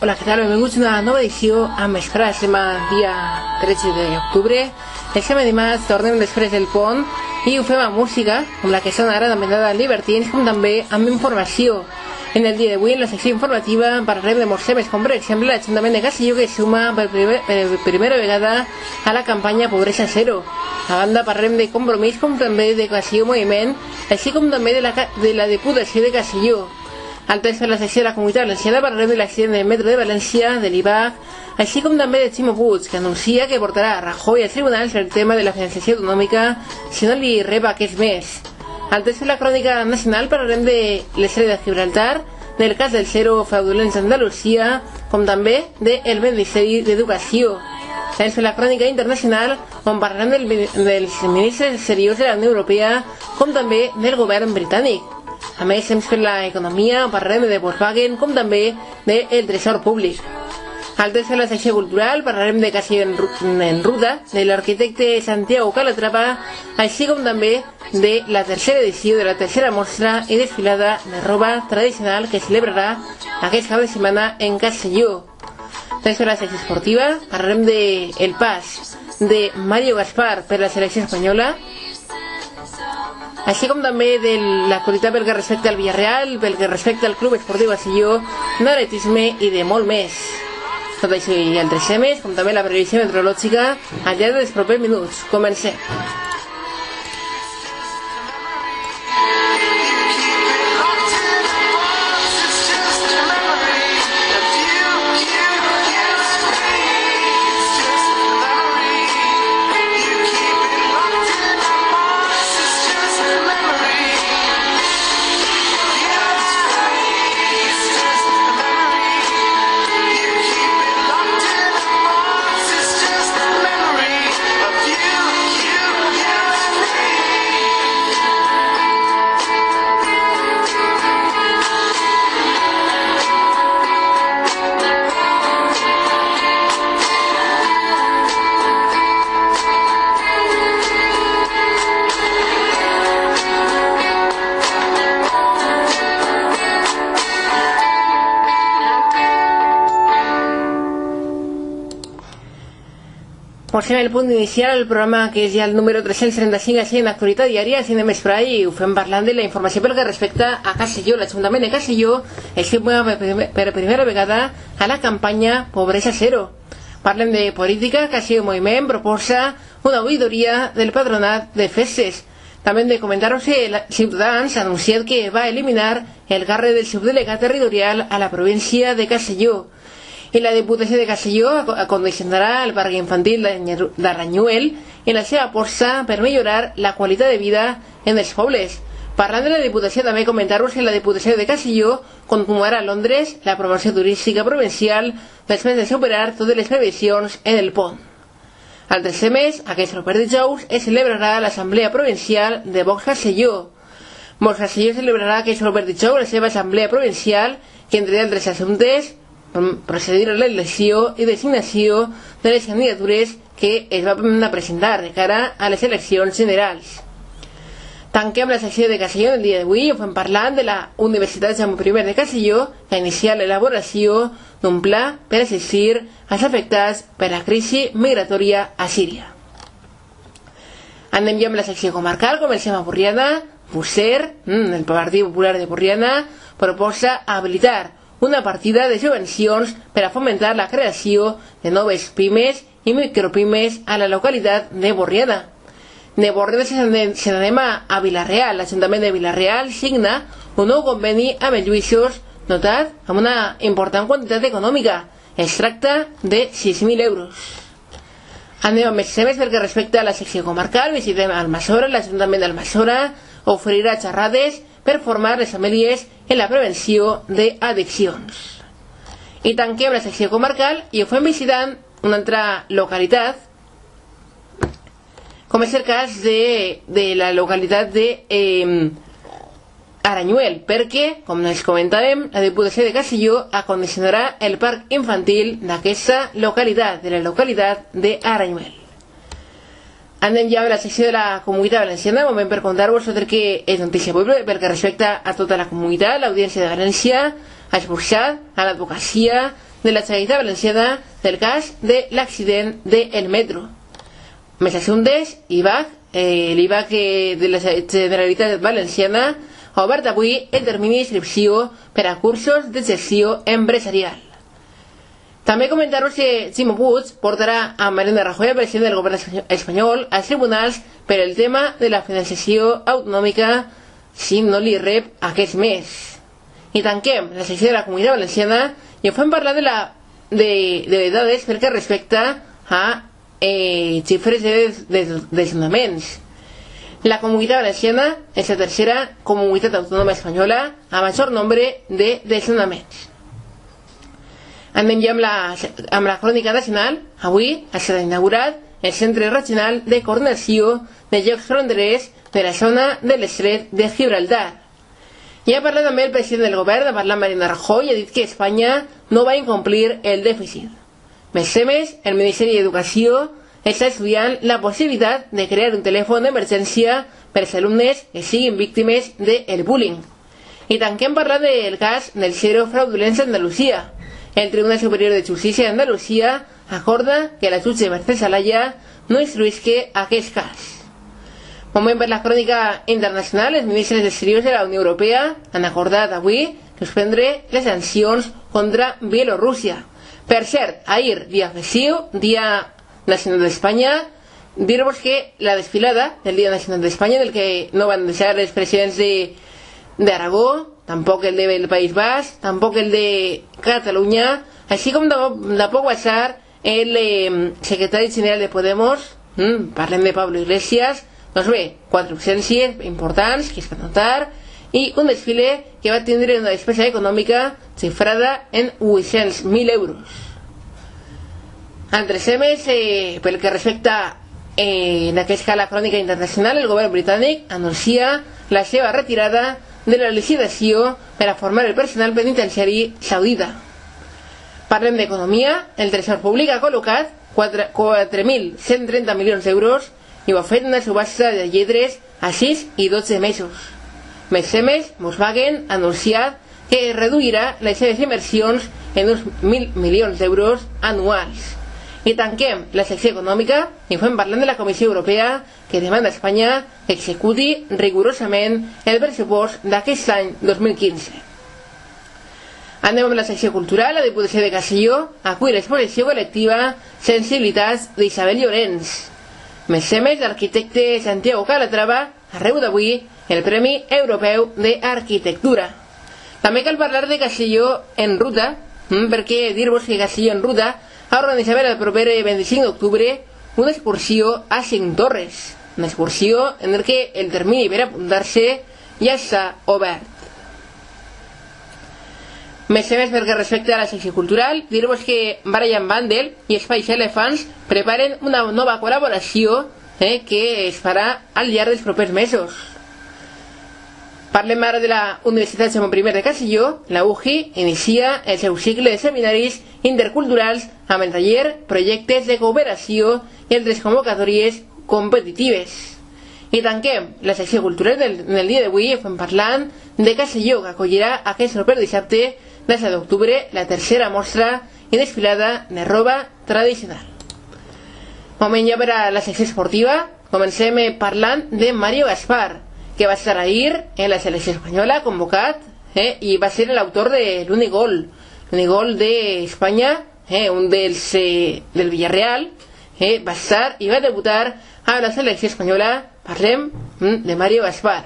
Hola, què tal? A una nova edició amb Escra. Estem el dia 13 d'octubre. Estem dimarts, tornem després del pont i música, la que sona ara d'amendada Libertins, com també amb informació. En el dia d'avui, en la secció informativa, parlarem de molts temes, com per exemple l'Ajuntament de Castelló que suma per, primer, per primera vegada a la campanya Pobresa Zero. A banda, parlarem de compromís com també de Castelló Moviment, així com també de la, de la Diputació de Castelló. Al text per la secció de la Comunitat Valenciana parlarem de l'accident del metro de València, de l'IBAC, així com també de Ximo Puig, que anuncia que portarà Rajoy als tribunals el tema de la financiació autonòmica si no li reba aquest mes. Text per la crònica nacional parlarem de l'estrella de Gibraltar, del cas del zero fraudulents a Andalusia, com també del Ministeri d'Educació. Text per la crònica internacional, on parlarem del, dels ministres exteriors de la Unió Europea, com també del govern britànic. A més, temps per l'economia, parlarem de Volkswagen, com també del tresor públic. Al tercer la secció cultural parlarem de Castelló en, en Ruta, de l'arquitecte Santiago Calatrava, així com també de la tercera edició de la tercera mostra i desfilada de roba tradicional que celebrarà aquest cap de setmana en Castelló. Després de la secció esportiva parlarem de El Pas, de Mario Gaspar per la selecció espanyola, així com també de l'actualitat pel que respecta al Villarreal, pel que respecta al Club Esportiu Castelló, d'atletisme i de molt més. Tot això i altres temes, com també la previsió meteorològica, al llarg dels propers minuts. Comencem. Posem el punt inicial al programa que és ja el número 335 així en actualitat diària, així anem esperar i ho fem parlant de la informació pel que respecta a Castelló. L'Ajuntament de Castelló es que per, primer- per primera vegada a la campanya Pobresa Zero. Parlem de política, Castelló Moviment proposa una auditoria del patronat de festes. També de comentar-vos que Ciutadans ha anunciat que va eliminar el càrrec del subdelegat territorial a la província de Castelló i la Diputació de Castelló ac- acondicionarà el parc infantil de Ranyuel en la seva aposta per millorar la qualitat de vida en els pobles. Parlant de la Diputació, també comentar-vos que la Diputació de Castelló continuarà a Londres la promoció turística provincial després de superar totes les previsions en el pont. Al tercer mes, aquest proper dijous, es celebrarà l'Assemblea Provincial de Vox Castelló. Vox Castelló celebrarà aquest proper dijous la seva Assemblea Provincial que, entre altres mm, procedir a l'elecció i designació de les candidatures que es van a presentar de cara a les eleccions generals. Tanquem la secció de Castelló el dia d'avui i fem parlant de la Universitat Jaume I de Castelló que ha iniciat l'elaboració d'un pla per assistir als afectats per la crisi migratòria a Síria. Anem ja amb la secció comarcal, comencem a Borriana. Busser, mm, el Partit Popular de Borriana, proposa habilitar una partida de subvencions per a fomentar la creació de noves pimes i micropimes a la localitat de Borriana. De Borriana se n'anem- a, a Vilareal. L'Ajuntament de Vilareal signa un nou conveni amb els lluïssos notat amb una important quantitat econòmica. Es tracta de 6.000 euros. Anem amb més temes perquè a la secció comarcal. Visitem Almassora, l'Ajuntament d'Almassora oferirà xerrades per formar les famílies en la prevenció d'addiccions. I tanquem la secció comarcal i ho fem visitant una altra localitat, com és el cas de, de la localitat de eh, Aranyuel, perquè, com comentàvem, la Diputació de Castelló acondicionarà el parc infantil d'aquesta localitat, de la localitat d'Aranyuel. Ja a la secció de la comunitat valenciana, moment per contar-vos tot el que és notícia pública pel que respecta a tota la comunitat, l'Audiència de València ha esborxat a l'advocacia de la Generalitat Valenciana del cas de l'accident del metro. Més assumptes, IBAC, eh, l'IBAC eh, de la Generalitat Valenciana ha obert avui el termini d'inscripció per a cursos de gestió empresarial. També comentar-vos que Ximo Puig portarà a Mariano Rajoy, president del govern espanyol, als tribunals per el tema de la financiació autonòmica si no li rep aquest mes. I tanquem la secció de la comunitat valenciana i ho fem parlar de, la, de, de dades respecta a eh, de, de, de. La comunitat valenciana és la tercera comunitat autònoma espanyola a major nombre de desnonaments. Anem ja amb la, amb la crònica nacional. Avui s'ha inaugurat el Centre Regional de Coordinació de Jocs Fronterers de la zona de l'estret de Gibraltar. Ja ha parlat també el president del govern, ha parlat Marina Rajoy, i ha dit que Espanya no va incomplir el dèficit. Més temes, el Ministeri d'Educació està estudiant la possibilitat de crear un telèfon d'emergència per als alumnes que siguin víctimes del bullying. I tanquem parlant del cas del zero fraudulents a Andalusia el Tribunal Superior de Justícia d'Andalusia acorda que la jutge Mercè Salaya no instruïsque aquest cas. Moment per la crònica internacional, els ministres d'Exteriors de la Unió Europea han acordat avui suspendre les sancions contra Bielorússia. Per cert, ahir, dia festiu, dia nacional d'Espanya, dir-vos que la desfilada del Dia Nacional d'Espanya, del que no van deixar els presidents d'Aragó, tampoc el del País Basc, tampoc el de Catalunya, així com tampoc va el eh, general de Podemos, mm, de Pablo Iglesias, doncs bé, quatre absències importants que es van notar i un desfile que va tindre una despesa econòmica xifrada en 800.000 euros. Altres temes, eh, pel que respecta eh, en aquesta escala crònica internacional, el govern britànic anuncia la seva retirada de la licitació per a formar el personal penitenciari saudita. Parlem d'economia, el Tresor Públic ha col·locat 4.130 milions d'euros i ho ha fet una subhasta de lletres a 6 i 12 mesos. Més temes, Volkswagen ha anunciat que reduirà les seves inversions en uns 1.000 milions d'euros anuals. I tanquem la secció econòmica i fem parlant de la Comissió Europea que demana a Espanya que executi rigorosament el pressupost d'aquest any 2015. Anem amb la secció cultural. La Diputació de Castelló acull l'exposició col·lectiva Sensibilitats d'Isabel Llorenç. Més temes, l'arquitecte Santiago Calatrava ha rebut avui el Premi Europeu d'Arquitectura. També cal parlar de Castelló en ruta, mm, perquè dir-vos que Castelló en ruta ha organitzat el proper 25 d'octubre una excursió a Cinc Torres, una excursió en el que el termini per apuntar-se ja està obert. Més temes perquè respecte a la secció cultural, dir-vos que Brian Bandel i Espais Elefants preparen una nova col·laboració eh, que es farà al llarg dels propers mesos. Parlem ara de la Universitat Simón I de Castelló. La UGI inicia el seu cicle de seminaris interculturals amb el taller Projectes de Cooperació i altres convocatòries competitives. I tanquem la secció cultural del, del dia d'avui fem parlant de Castelló, que acollirà aquest proper dissabte, 10 d'octubre, la tercera mostra i desfilada de roba tradicional. Moment ja per a la secció esportiva. Comencem parlant de Mario Gaspar, que va estar ahir en la selecció espanyola convocat eh, i va ser l'autor de l'únic gol. L'únic gol d'Espanya eh, un dels eh, del Villarreal eh, va estar i va debutar a la selecció espanyola parlem de Mario Gaspar.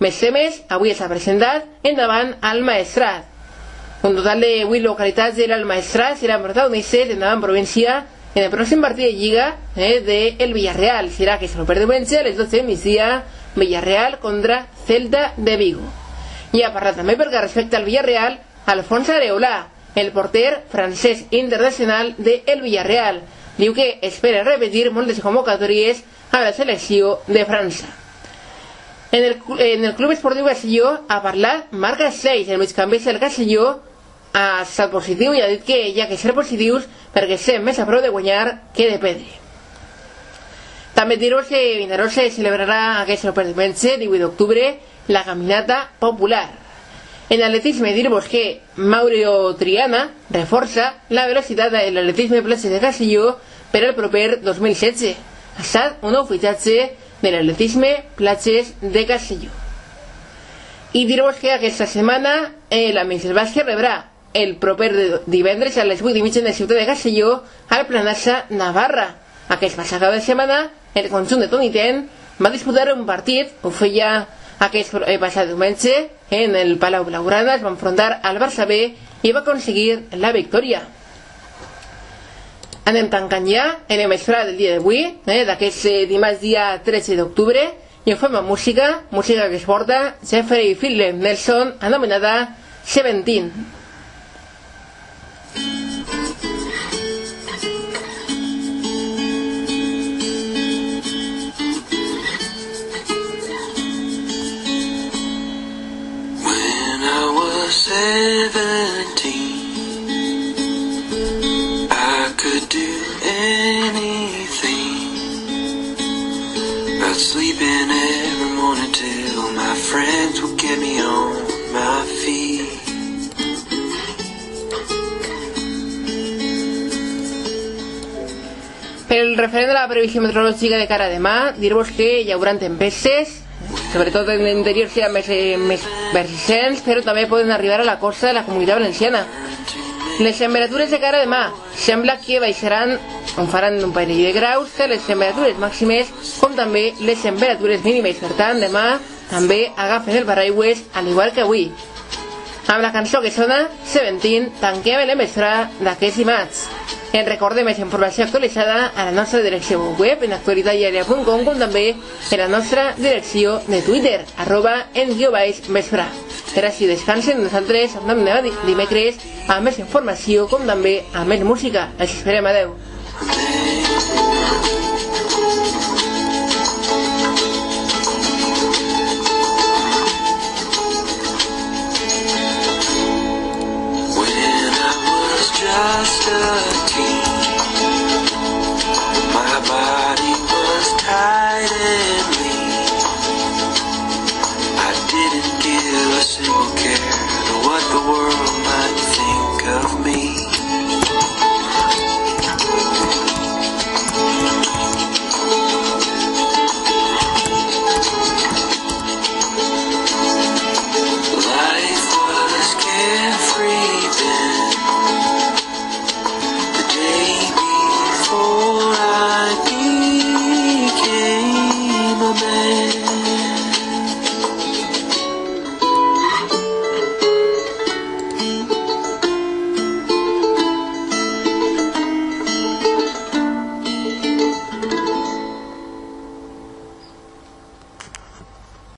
Més temes, avui s'ha presentat endavant al Maestrat un total de 8 localitats del Maestrat seran protagonistes endavant província en el pròxim partit de Lliga eh, del Villarreal. Serà que serà per diumenge a les 12 de migdia Villarreal contra Celta de Vigo. I ha parlat també perquè respecte al Villarreal, Alfons Areola, el porter francès internacional de El Villarreal. Diu que espera repetir moltes convocatòries a la selecció de França. En el, en el Club Esportiu Castelló ha parlat Marc Castells, el migcampista del Castelló, ha estat positiu i ha dit que hi ha que ser positius perquè estem més a prou de guanyar que de perdre. També dir-vos que Vinaròs se celebrarà aquest diumenge, 18 d'octubre, la caminata popular. En atletisme dir-vos que Mauro Triana reforça la velocitat de l'atletisme platges de Castelló per al proper 2016. Ha estat un nou fitxatge de l'atletisme platges de Castelló. I dir-vos que aquesta setmana eh, la Michel Bàsquet rebrà el proper divendres a les 8 i mitja de Ciutat de Castelló al Planassa Navarra. Aquest passat de setmana el conjunt de Toni Ten va disputar un partit, ho feia aquest eh, passat diumenge en el Palau Blaugrana, es va enfrontar al Barça B i va aconseguir la victòria. Anem tancant ja en l'emissora del dia d'avui, eh, d'aquest eh, dimarts dia 13 d'octubre, i ho fem amb música, música que es porta Jeffrey Philip Nelson, anomenada Seventeen. I could do anything. Every morning till my friends would get me on my feet. Pel referent a la previsió meteorològica de cara a demà, dir-vos que hi haurà tempestes, sobretot en l'interior serà més, eh, més persistents, però també poden arribar a la costa de la comunitat valenciana. Les temperatures de cara demà sembla que baixaran, on faran un parell de graus, que les temperatures màximes, com també les temperatures mínimes. Per tant, demà també agafen el paraigües, al igual que avui. Amb la cançó que sona, Seventeen, tanquem l'emissora d'aquest dimarts. En recordem més informació actualitzada a la nostra direcció web en actualitatdiaria.com com també en la nostra direcció de Twitter, arroba en guió baix vespre. Gràcies, descansen, nosaltres tornem dimecres amb més informació com també amb més música. Els esperem, adeu. I'm